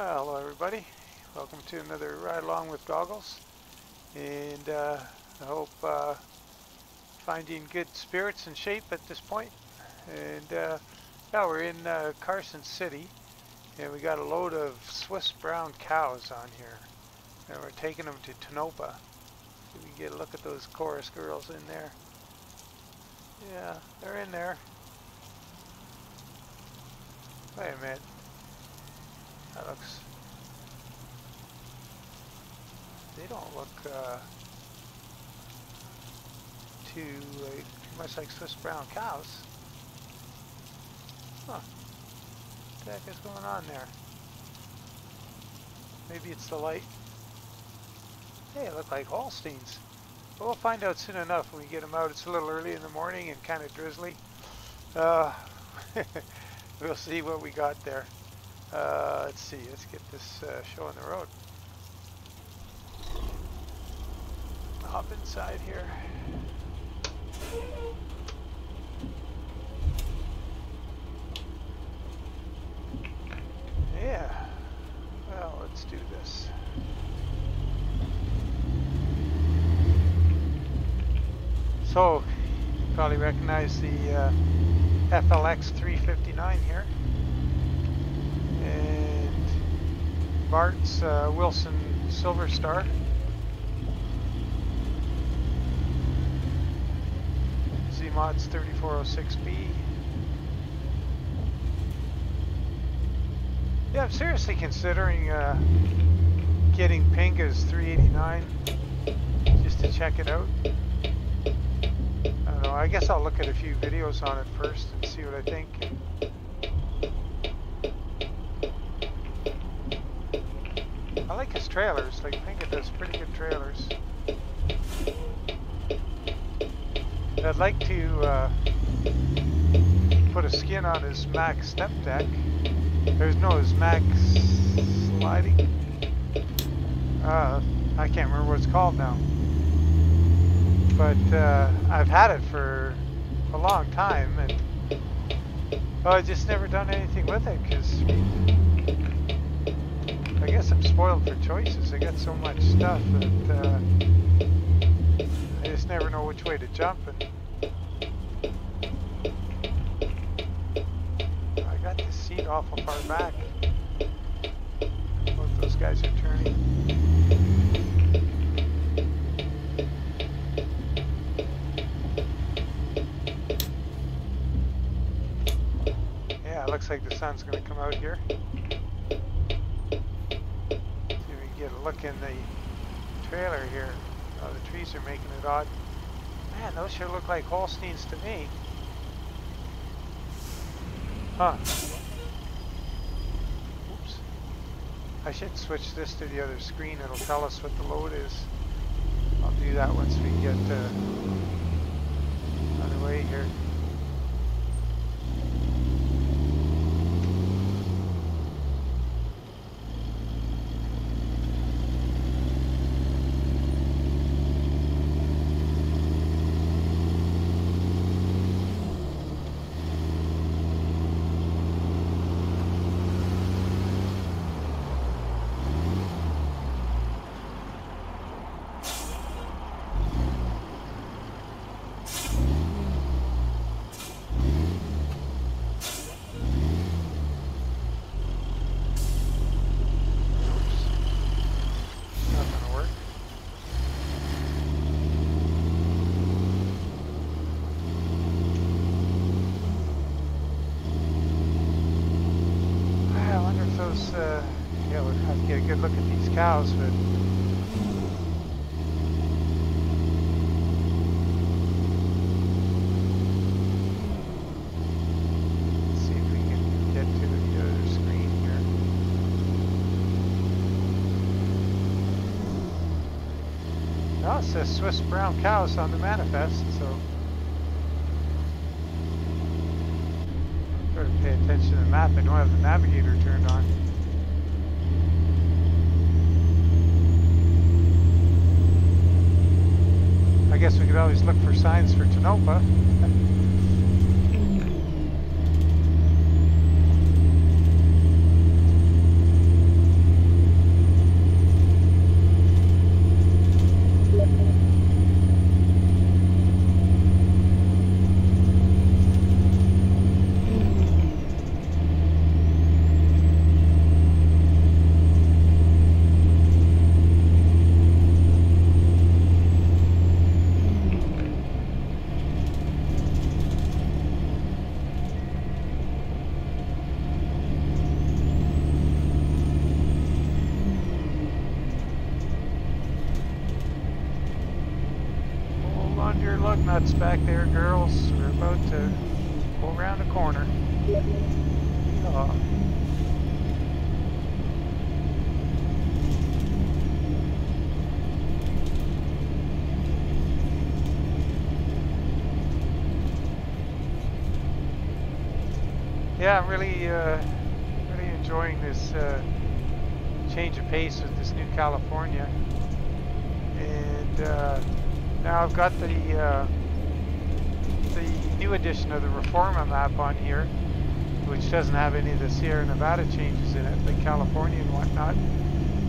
Uh, hello everybody, welcome to another ride along with goggles. And uh, I hope uh, finding good spirits and shape at this point. And uh, yeah we're in uh, Carson City and we got a load of Swiss brown cows on here. And we're taking them to Tonopah. So we can get a look at those chorus girls in there. Yeah they're in there. Wait a minute They don't look uh, too, too much like Swiss brown cows. Huh. What the heck is going on there? Maybe it's the light. Hey, they look like Holsteins. But we'll find out soon enough when we get them out. It's a little early in the morning and kind of drizzly. Uh, we'll see what we got there. Uh, let's see, let's get this uh, show on the road. Hop inside here. Yeah, well, let's do this. So, you probably recognize the uh, FLX 359 here. Bart's uh, Wilson Silver Star. ZeeMods 3406B. Yeah, I'm seriously considering uh, getting Pinga's 389 just to check it out. I don't know, I guess I'll look at a few videos on it first and see what I think. Trailers. Like, I think it does pretty good trailers. I'd like to uh, put a skin on his Mac step deck. There's no his Max sliding. Uh, I can't remember what it's called now. But uh, I've had it for a long time, and well, I just never done anything with it because guess I'm spoiled for choices. I got so much stuff that uh, I just never know which way to jump. And I got this seat awful far back. Both those guys are turning. Yeah, it looks like the sun's going to come out here. look in the trailer here. Oh, the trees are making it odd. Man, those sure look like Holsteins to me. Huh. Oops. I should switch this to the other screen. It'll tell us what the load is. I'll do that once we get uh, on the way here. cows, but see if we can get to the other screen here. Well, it says Swiss brown cows on the manifest, so better pay attention to the map. I don't have the navigator turned on. Guess we could always look for signs for Tonopah. truck nuts back there, girls. We're about to go around the corner. Oh. Yeah, I'm really, uh, really enjoying this uh, change of pace with this new California. And uh, now I've got the uh, the new edition of the Reforma map on here, which doesn't have any of the Sierra Nevada changes in it, like California and whatnot.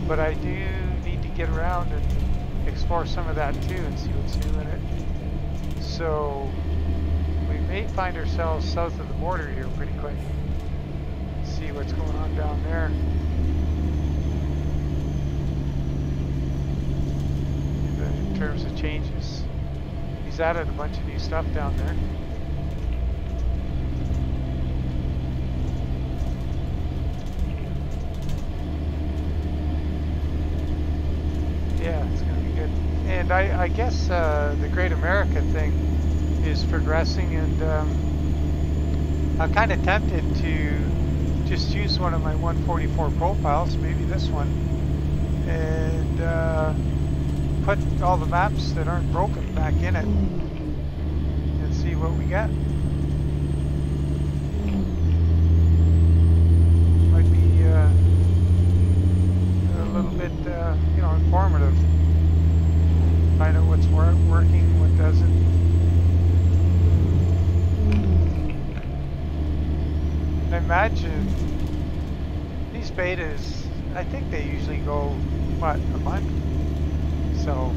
But I do need to get around and explore some of that too and see what's new in it. So we may find ourselves south of the border here pretty quick. See what's going on down there. In terms of changes. He's added a bunch of new stuff down there. Yeah, it's going to be good. And I, I guess uh, the Great America thing is progressing and um, I'm kind of tempted to just use one of my 144 profiles, maybe this one, and uh, put all the maps that aren't broken back in it and see what we get. Might be uh, a little bit, uh, you know, informative. Find out what's wor working, what doesn't. I imagine these betas, I think they usually go, what, a month? So,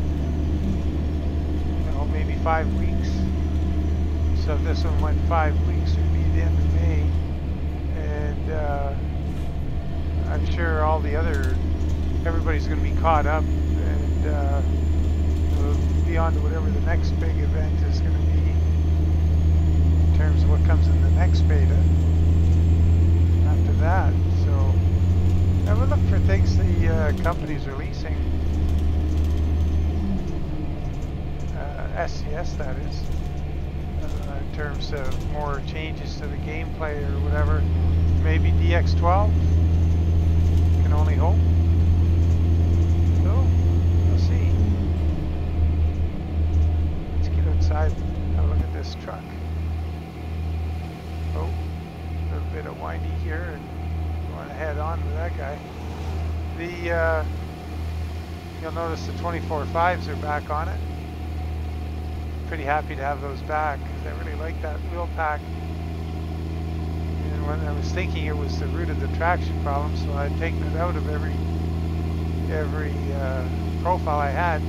you know, maybe five weeks. So if this one went five weeks, it would be the end of May. And uh, I'm sure all the other, everybody's going to be caught up and uh, be on to whatever the next big event is going to be in terms of what comes in the next beta after that. So I would look for things the uh, company's releasing. SCS that is, uh, in terms of more changes to the gameplay or whatever. Maybe DX12, can only hope. So, we'll see. Let's get outside and have a look at this truck. Oh, a little bit of windy here and going to head on with that guy. The, uh, you'll notice the 24.5s are back on it pretty happy to have those back because I really like that wheel pack. And when I was thinking it was the root of the traction problem, so I'd taken it out of every every uh, profile I had.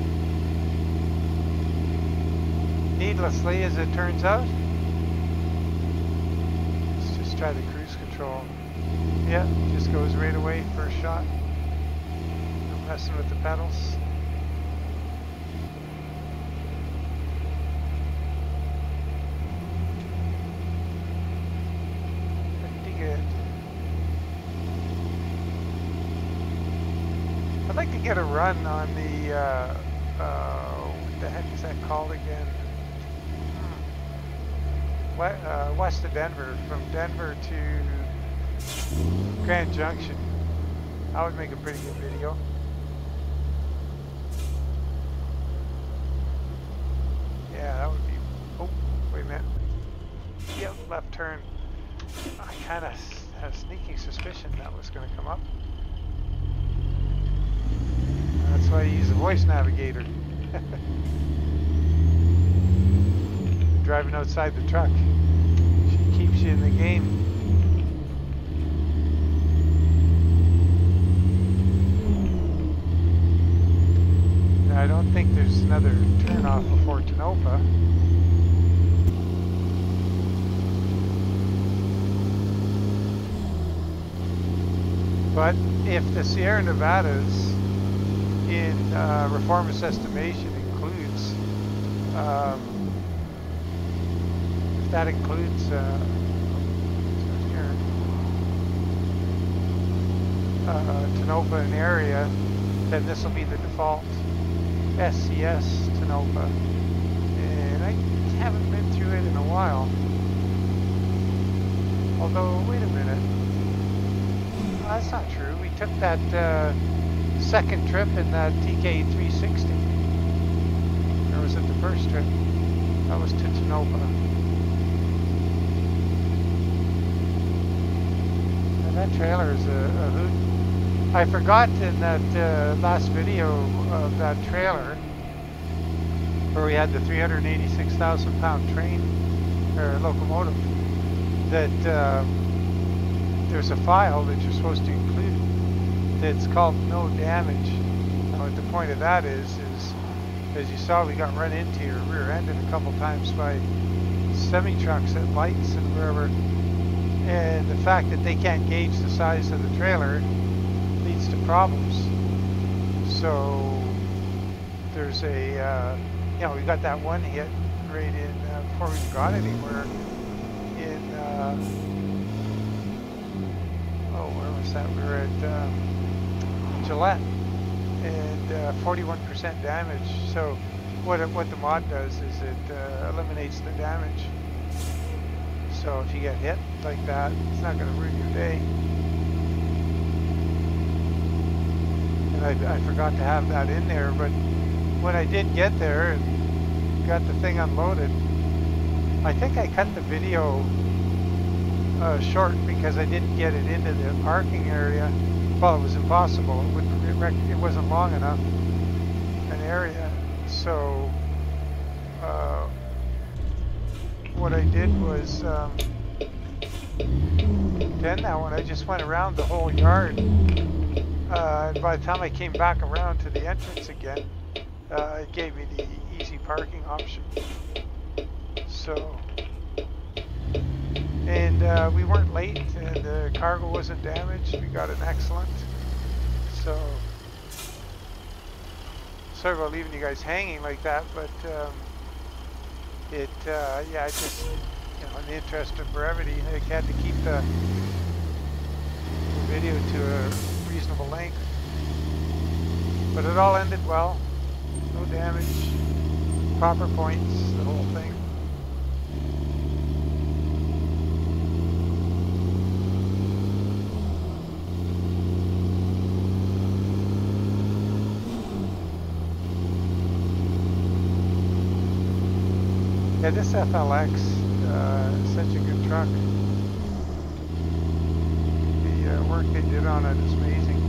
Needlessly, as it turns out. Let's just try the cruise control. Yeah, just goes right away first shot. No messing with the pedals. I'd like to get a run on the, uh, uh, what the heck is that called again? Hmm. West, uh, west of Denver, from Denver to Grand Junction. That would make a pretty good video. Yeah, that would be, oh, wait a minute. Yep, left turn. I kind of had a sneaking suspicion that was going to come up. You use a voice navigator. Driving outside the truck. She keeps you in the game. Now, I don't think there's another turnoff before Tonopah. But if the Sierra Nevadas in uh, Reforma's estimation includes, um, if that includes uh, here, uh, Tonopah and area, then this will be the default SCS Tonopah. And I haven't been through it in a while. Although, wait a minute. Oh, that's not true. We took that uh, second trip in that TK 360. Or was it the first trip? That was to Tonopah. And that trailer is a, a hoot. I forgot in that uh, last video of that trailer where we had the 386,000 pound train or locomotive that um, there's a file that you're supposed to that's called no damage. The point of that is, is as you saw, we got run into your rear ended a couple times by semi trucks at lights and wherever. And the fact that they can't gauge the size of the trailer leads to problems. So there's a, uh, you know, we got that one hit right in uh, before we got anywhere in, uh, oh, where was that? We were at um, Gillette and 41% uh, damage. So what, what the mod does is it uh, eliminates the damage. So if you get hit like that, it's not going to ruin your day. And I, I forgot to have that in there, but when I did get there and got the thing unloaded, I think I cut the video uh, short because I didn't get it into the parking area. Well, it was impossible. It, would, it wasn't long enough an area. So uh, what I did was um, then that one I just went around the whole yard. Uh, and by the time I came back around to the entrance again, uh, it gave me the easy parking option. So, and uh, we weren't late, and the cargo wasn't damaged. We got an excellent. So, sorry about leaving you guys hanging like that, but um, it, uh, yeah, I just, you know, in the interest of brevity, I had to keep the, the video to a reasonable length. But it all ended well no damage, proper points, the whole thing. Yeah, this FLX, uh, such a good truck. The uh, work they did on it is amazing.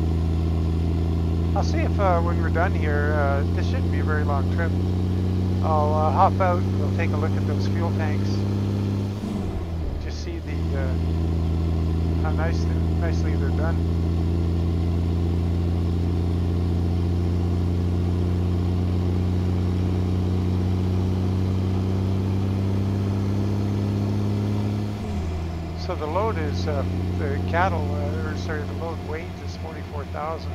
I'll see if uh, when we're done here, uh, this shouldn't be a very long trip. I'll uh, hop out and we'll take a look at those fuel tanks. Just see the uh, how nice they're, nicely they're done. So uh, the cattle, uh, or sorry, the load weight is 44,000.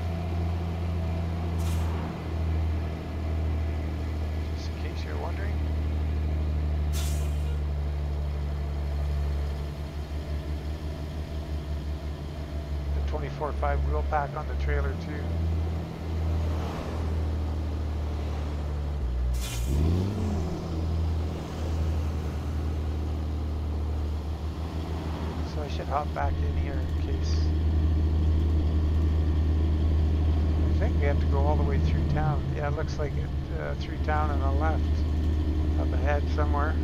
Just in case you're wondering. The 24.5 wheel pack on the trailer too. Hop back in here in case. I think we have to go all the way through town. Yeah, it looks like it uh, through town on the left, up ahead somewhere.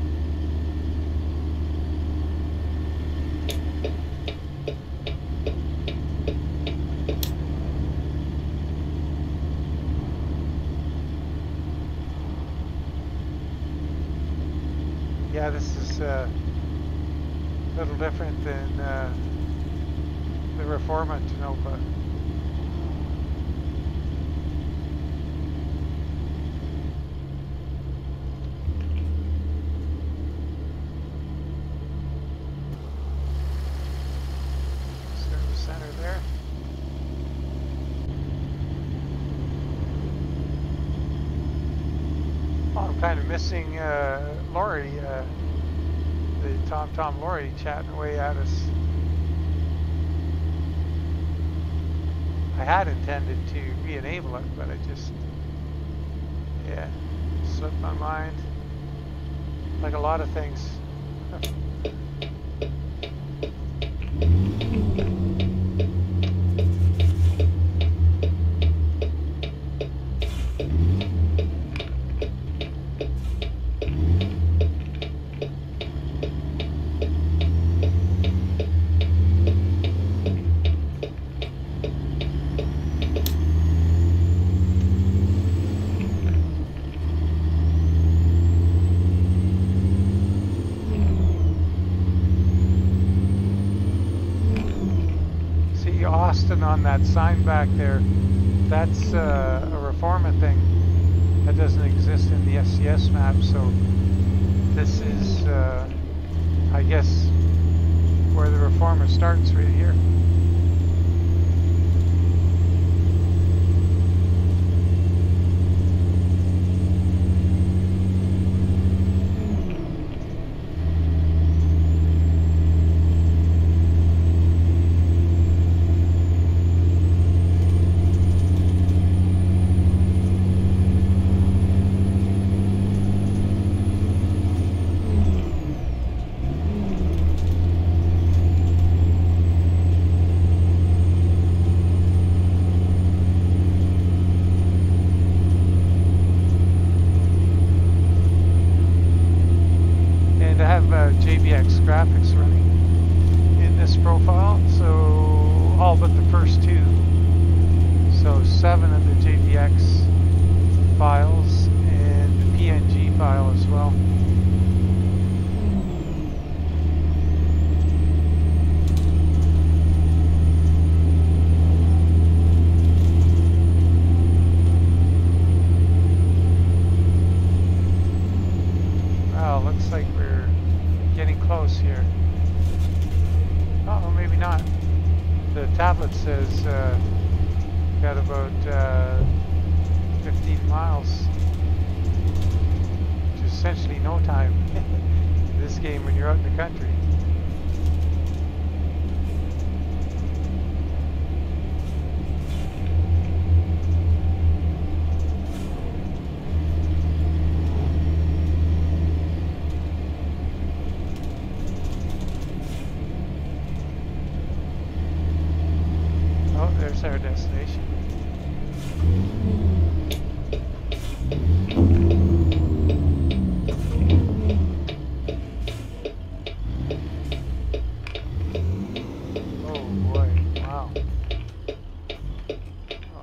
yeah, this is uh, little different than uh, the Tonopah. kind of missing uh, Tom Tom Laurie chatting away at us. I had intended to re-enable it, but I just, yeah, slipped my mind. like a lot of things. See Austin on that sign back there. That's uh, a Reforma thing that doesn't exist in the SCS map. So this is, uh, I guess, where the Reforma starts right here. and I JBX graphics running in this profile so all but the first two. So seven of the JBX files and the PNG file as Well, looks like we're getting close here. Oh, maybe not. The tablet says uh, got about uh, 15 miles, which is essentially no time in this game when you're out in the country. Oh, there's our destination. Oh boy, wow. Well,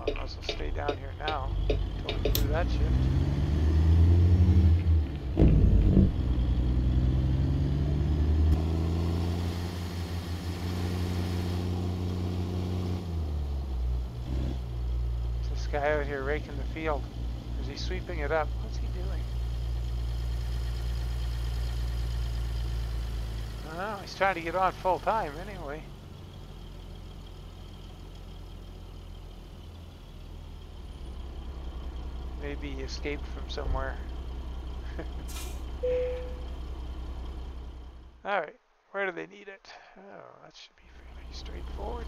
I might as well stay down here now until we do that shift. Is this guy out here raking the field? Is he sweeping it up? What's he doing? Don't. He's trying to get on full time anyway. Maybe he escaped from somewhere. Alright, where do they need it? Oh, that should be fairly straightforward.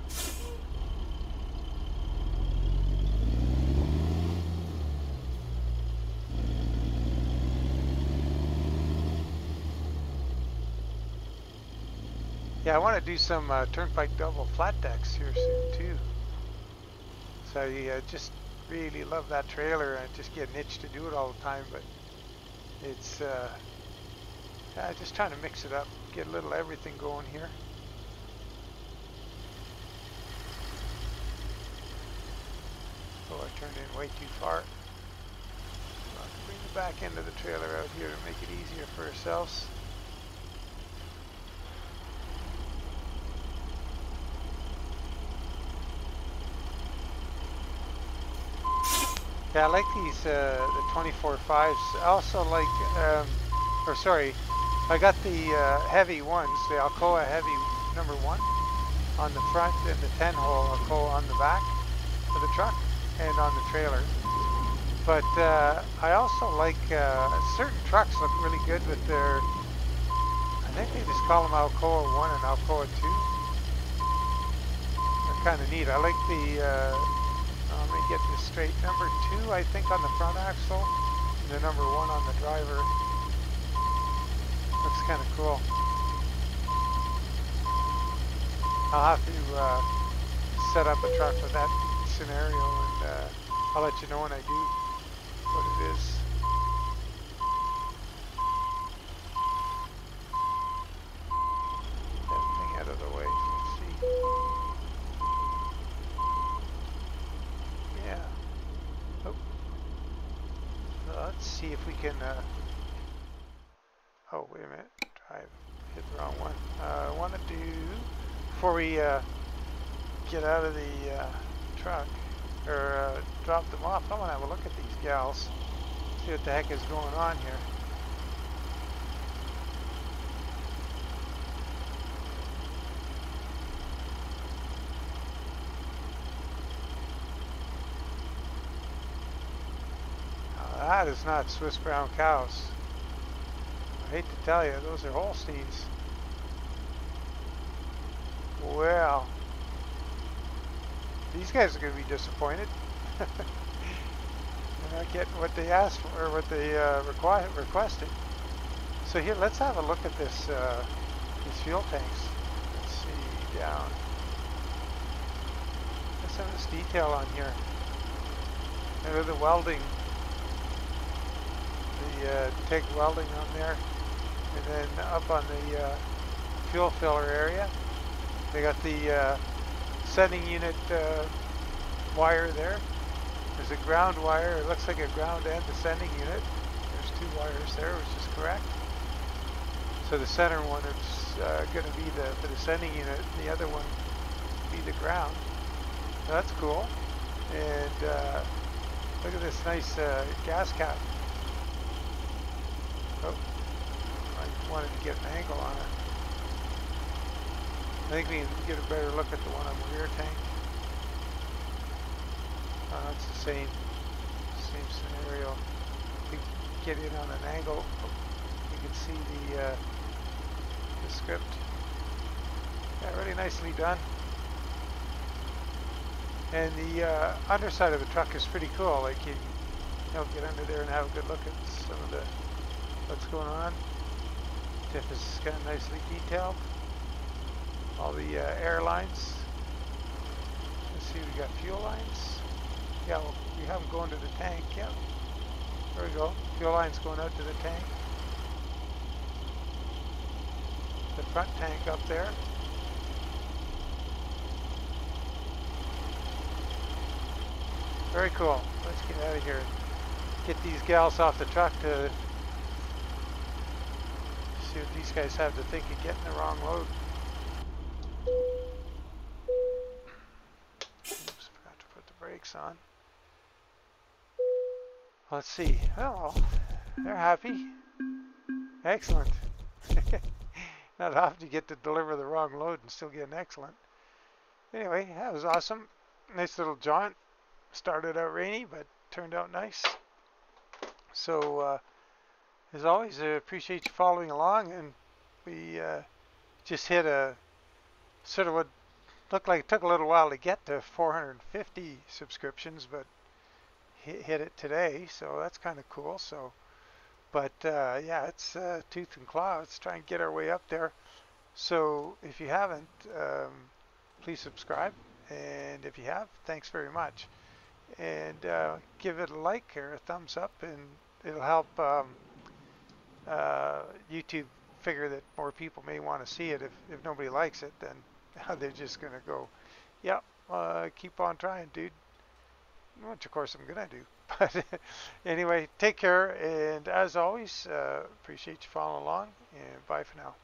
Yeah, I want to do some uh, turnpike double flat decks here soon too. So uh, just really love that trailer and just get an itch to do it all the time, but it's uh, yeah, just trying to mix it up, get a little everything going here. Oh, I turned in way too far. I'll bring the back end of the trailer out here to make it easier for ourselves. Yeah, I like these, uh, the 24 fives. I also like, um, or sorry, I got the uh, heavy ones, the Alcoa heavy number one on the front and the 10 hole Alcoa on the back of the truck and on the trailer. But uh, I also like, uh, certain trucks look really good with their, I think they just call them Alcoa 1 and Alcoa 2. They're kind of neat. I like the, let me get this straight. Number two, I think, on the front axle, and the number one on the driver. Looks kind of cool. I'll have to uh, set up a truck for that scenario and uh, I'll let you know when I do what it is. That thing out of the way. Let's see. Yeah. Oh. Uh, let's see if we can. Uh... Oh, wait a minute. Drive. Hit the wrong one. Uh, I want to do before we uh, get out of the uh, truck or uh, drop them off. I want to have a look at these gals, see what the heck is going on here. Now, that is not Swiss brown cows. I hate to tell you, those are Holsteins. Well, these guys are going to be disappointed. They're not getting what they asked for, or what they uh, require, requested. So here, let's have a look at this, uh, these fuel tanks. Let's see, down. Let's have this detail on here. And the welding, the uh, TIG welding on there. And then up on the uh, fuel filler area, they got the uh, sending unit uh, wire there. There's a ground wire. It looks like a ground and the sending unit. There's two wires there, which is correct. So the center one is uh, going to be the for the sending unit. The other one be the ground. So that's cool. And uh, look at this nice gas cap. Oh, I wanted to get an angle on it. I think we can get a better look at the one on the rear tank. Uh, it's the same, same scenario. We get in on an angle, you can see the, uh, the script. Yeah, really nicely done. And the uh, underside of the truck is pretty cool. Like you, you know, get under there and have a good look at some of the what's going on. Diff is kind of nicely detailed all the uh, air lines. Let's see, we got fuel lines. Yeah, well, we have them going to the tank. Yeah, there we go. Fuel lines going out to the tank. The front tank up there. Very cool. Let's get out of here. Get these gals off the truck to see these guys have to think of getting the wrong load. Oops, forgot to put the brakes on. Let's see. Oh, they're happy. Excellent. Not often you get to deliver the wrong load and still get an excellent. Anyway, that was awesome. Nice little jaunt. Started out rainy, but turned out nice. So, uh, as always, I appreciate you following along. And we uh, just hit a sort of what looked like it took a little while to get to 450 subscriptions, but hit, hit it today, so that's kind of cool. So, but uh, yeah, it's uh, tooth and claw. Let's try and get our way up there. So if you haven't, um, please subscribe, and if you have, thanks very much. And uh, give it a like or a thumbs up, and it'll help um, uh, YouTube figure that more people may want to see it. If, if nobody likes it, then they're just going to go, yeah, uh, keep on trying, dude. Which, of course, I'm going to do. But anyway, take care. And as always, uh, appreciate you following along. And bye for now.